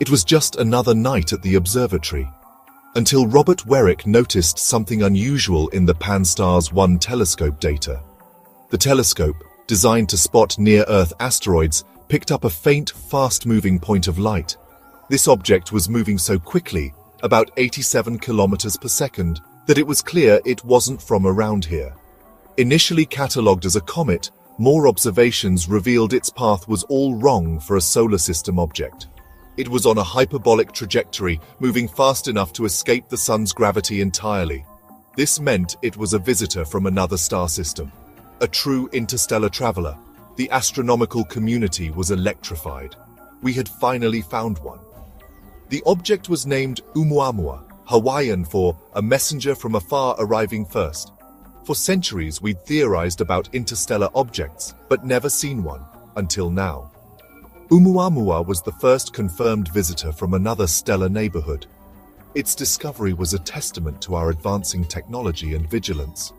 It was just another night at the observatory, until Robert Weryk noticed something unusual in the Pan-STARRS 1 telescope data. The telescope, designed to spot near-Earth asteroids, picked up a faint, fast-moving point of light. This object was moving so quickly, about 87 kilometers per second, that it was clear it wasn't from around here. Initially catalogued as a comet, more observations revealed its path was all wrong for a solar system object. It was on a hyperbolic trajectory, moving fast enough to escape the sun's gravity entirely. This meant it was a visitor from another star system. A true interstellar traveler. The astronomical community was electrified. We had finally found one. The object was named Oumuamua, Hawaiian for a messenger from afar arriving first. For centuries, we'd theorized about interstellar objects, but never seen one, until now. Oumuamua was the first confirmed visitor from another stellar neighborhood. Its discovery was a testament to our advancing technology and vigilance.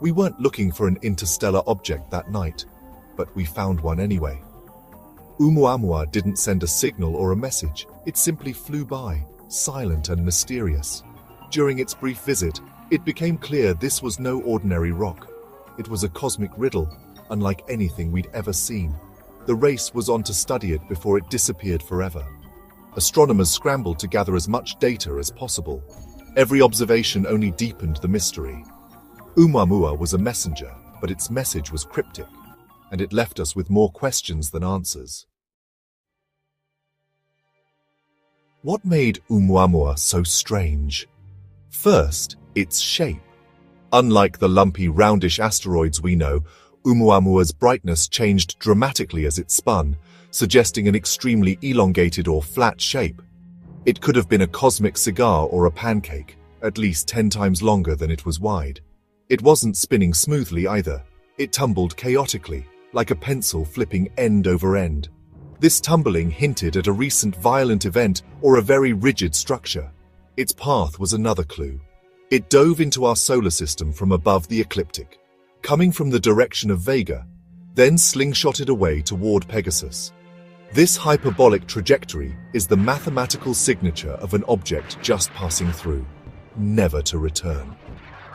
We weren't looking for an interstellar object that night, but we found one anyway. Oumuamua didn't send a signal or a message, it simply flew by, silent and mysterious. During its brief visit, it became clear this was no ordinary rock. It was a cosmic riddle, unlike anything we'd ever seen. The race was on to study it before it disappeared forever. Astronomers scrambled to gather as much data as possible. Every observation only deepened the mystery. Oumuamua was a messenger, but its message was cryptic, and it left us with more questions than answers. What made Oumuamua so strange? First, its shape. Unlike the lumpy, roundish asteroids we know, Oumuamua's brightness changed dramatically as it spun, suggesting an extremely elongated or flat shape. It could have been a cosmic cigar or a pancake, at least ten times longer than it was wide. It wasn't spinning smoothly either. It tumbled chaotically, like a pencil flipping end over end. This tumbling hinted at a recent violent event or a very rigid structure. Its path was another clue. It dove into our solar system from above the ecliptic, coming from the direction of Vega, then slingshotted away toward Pegasus. This hyperbolic trajectory is the mathematical signature of an object just passing through, never to return.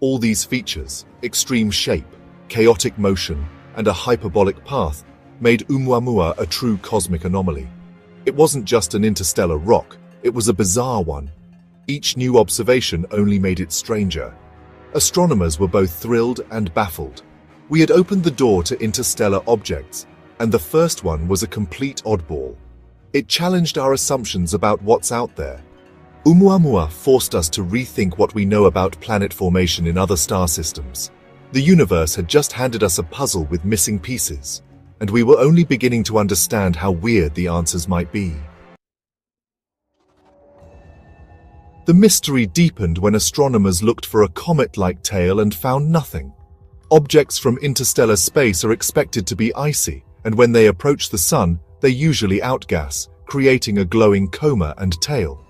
All these features, extreme shape, chaotic motion, and a hyperbolic path, made Oumuamua a true cosmic anomaly. It wasn't just an interstellar rock, it was a bizarre one. Each new observation only made it stranger. Astronomers were both thrilled and baffled. We had opened the door to interstellar objects, and the first one was a complete oddball. It challenged our assumptions about what's out there. Oumuamua forced us to rethink what we know about planet formation in other star systems. The universe had just handed us a puzzle with missing pieces, and we were only beginning to understand how weird the answers might be. The mystery deepened when astronomers looked for a comet-like tail and found nothing. Objects from interstellar space are expected to be icy, and when they approach the sun, they usually outgas, creating a glowing coma and tail.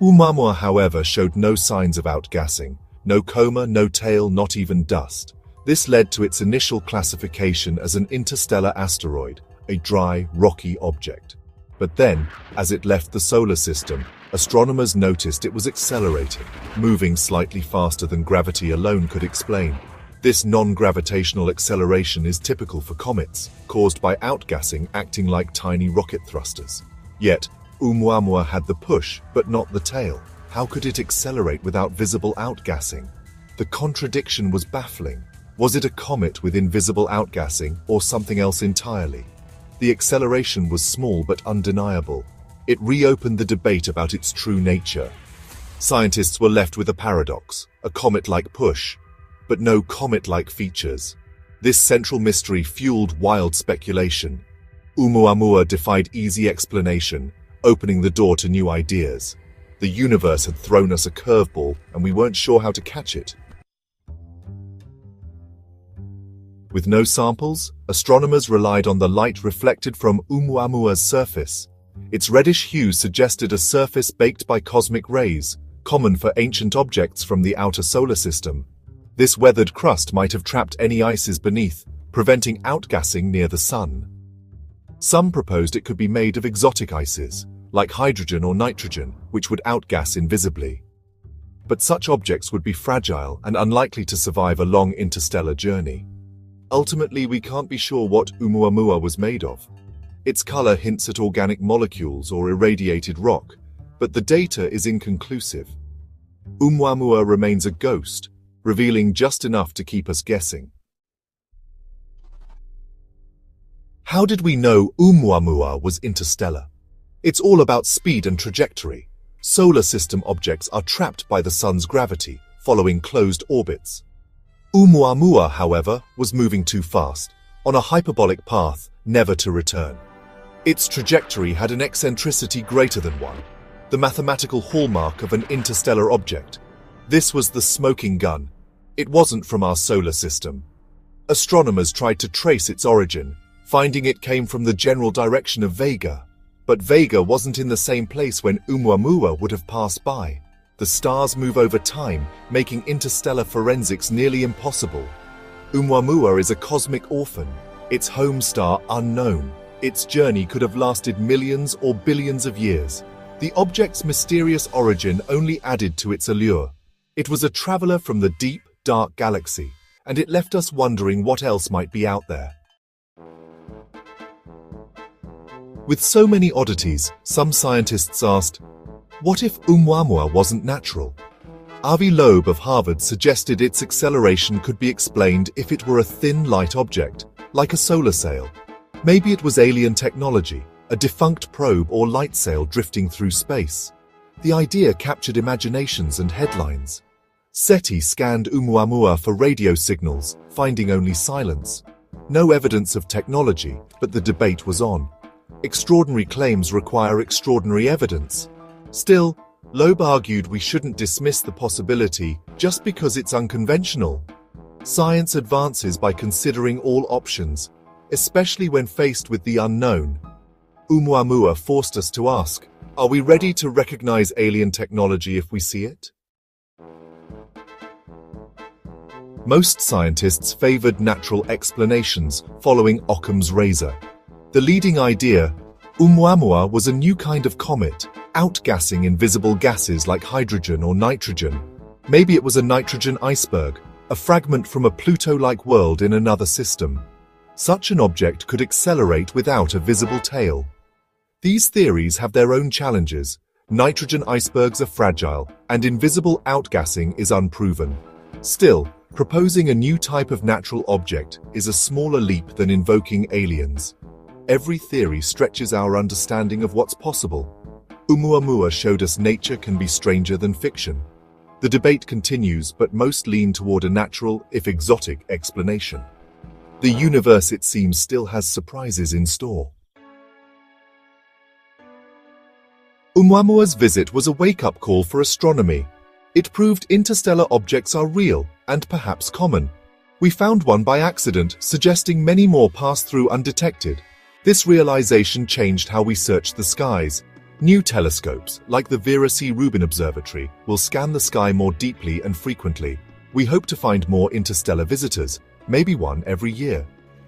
Oumuamua, however, showed no signs of outgassing. No coma, no tail, not even dust. This led to its initial classification as an interstellar asteroid, a dry, rocky object. But then, as it left the solar system, astronomers noticed it was accelerating, moving slightly faster than gravity alone could explain. This non-gravitational acceleration is typical for comets, caused by outgassing acting like tiny rocket thrusters. Yet, Oumuamua had the push, but not the tail. How could it accelerate without visible outgassing? The contradiction was baffling. Was it a comet with invisible outgassing, or something else entirely? The acceleration was small but undeniable, it reopened the debate about its true nature. Scientists were left with a paradox, a comet-like push, but no comet-like features. This central mystery fueled wild speculation. Oumuamua defied easy explanation, opening the door to new ideas. The universe had thrown us a curveball, and we weren't sure how to catch it. With no samples, astronomers relied on the light reflected from Oumuamua's surface. Its reddish hue suggested a surface baked by cosmic rays, common for ancient objects from the outer solar system. This weathered crust might have trapped any ices beneath, preventing outgassing near the sun. Some proposed it could be made of exotic ices, like hydrogen or nitrogen, which would outgas invisibly. But such objects would be fragile and unlikely to survive a long interstellar journey. Ultimately, we can't be sure what Oumuamua was made of. Its color hints at organic molecules or irradiated rock, but the data is inconclusive. Oumuamua remains a ghost, revealing just enough to keep us guessing. How did we know Oumuamua was interstellar? It's all about speed and trajectory. Solar system objects are trapped by the sun's gravity, following closed orbits. Oumuamua, however, was moving too fast, on a hyperbolic path, never to return. Its trajectory had an eccentricity greater than one, the mathematical hallmark of an interstellar object. This was the smoking gun. It wasn't from our solar system. Astronomers tried to trace its origin, finding it came from the general direction of Vega. But Vega wasn't in the same place when Oumuamua would have passed by. The stars move over time, making interstellar forensics nearly impossible. Oumuamua is a cosmic orphan, its home star unknown. Its journey could have lasted millions or billions of years. The object's mysterious origin only added to its allure. It was a traveler from the deep, dark galaxy, and it left us wondering what else might be out there. With so many oddities, some scientists asked, what if Oumuamua wasn't natural? Avi Loeb of Harvard suggested its acceleration could be explained if it were a thin, light object, like a solar sail. Maybe it was alien technology, a defunct probe or light sail drifting through space. The idea captured imaginations and headlines. SETI scanned Oumuamua for radio signals, finding only silence. No evidence of technology, but the debate was on. Extraordinary claims require extraordinary evidence. Still, Loeb argued we shouldn't dismiss the possibility just because it's unconventional. Science advances by considering all options, especially when faced with the unknown. Oumuamua forced us to ask, are we ready to recognize alien technology if we see it? Most scientists favored natural explanations following Occam's razor. The leading idea, Oumuamua was a new kind of comet, outgassing invisible gases like hydrogen or nitrogen. Maybe it was a nitrogen iceberg, a fragment from a Pluto-like world in another system. Such an object could accelerate without a visible tail. These theories have their own challenges. Nitrogen icebergs are fragile, and invisible outgassing is unproven. Still, proposing a new type of natural object is a smaller leap than invoking aliens. Every theory stretches our understanding of what's possible. Oumuamua showed us nature can be stranger than fiction. The debate continues, but most lean toward a natural, if exotic, explanation. The universe, it seems, still has surprises in store. Oumuamua's visit was a wake-up call for astronomy. It proved interstellar objects are real and perhaps common. We found one by accident, suggesting many more pass through undetected. This realization changed how we search the skies. New telescopes, like the Vera C. Rubin Observatory, will scan the sky more deeply and frequently. We hope to find more interstellar visitors, maybe one every year.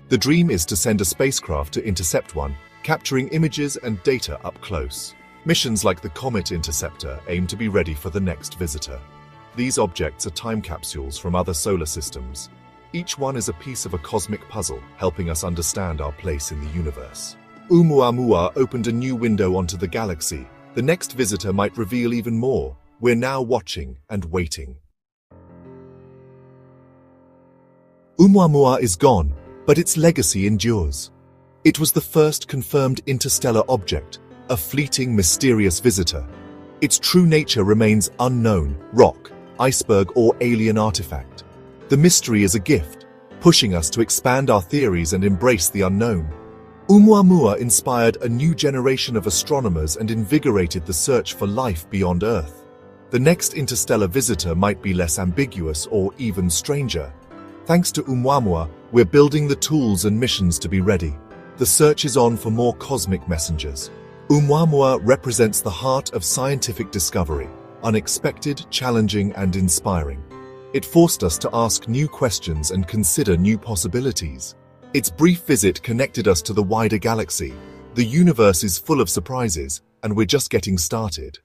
The dream is to send a spacecraft to intercept one, capturing images and data up close. Missions like the Comet Interceptor aim to be ready for the next visitor. These objects are time capsules from other solar systems. Each one is a piece of a cosmic puzzle, helping us understand our place in the universe. Oumuamua opened a new window onto the galaxy. The next visitor might reveal even more. We're now watching and waiting. Oumuamua is gone, but its legacy endures. It was the first confirmed interstellar object, a fleeting, mysterious visitor. Its true nature remains unknown, rock, iceberg, or alien artifact. The mystery is a gift, pushing us to expand our theories and embrace the unknown. Oumuamua inspired a new generation of astronomers and invigorated the search for life beyond Earth. The next interstellar visitor might be less ambiguous or even stranger. Thanks to Oumuamua, we're building the tools and missions to be ready. The search is on for more cosmic messengers. Oumuamua represents the heart of scientific discovery, unexpected, challenging, and inspiring. It forced us to ask new questions and consider new possibilities. Its brief visit connected us to the wider galaxy. The universe is full of surprises, and we're just getting started.